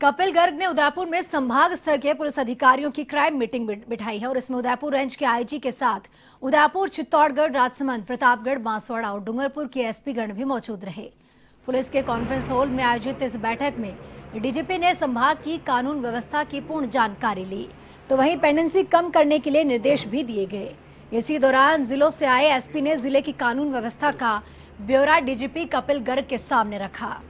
कपिल गर्ग ने उदयपुर में संभाग स्तर के पुलिस अधिकारियों की क्राइम मीटिंग बिठाई है और इसमें उदयपुर रेंज के आईजी के साथ उदयपुर, चित्तौड़गढ़, राजसमंद, प्रतापगढ़, बांसवाड़ा और डूंगरपुर के एसपी गण भी मौजूद रहे। पुलिस के कॉन्फ्रेंस हॉल में आयोजित इस बैठक में डीजीपी ने संभाग की कानून व्यवस्था की पूर्ण जानकारी ली। तो वहीं पेंडेंसी कम करने के लिए निर्देश भी दिए गए। इसी दौरान जिलों से आए एसपी ने ज़िले की कानून व्यवस्था का ब्यौरा डीजीपी कपिल गर्ग के सामने रखा।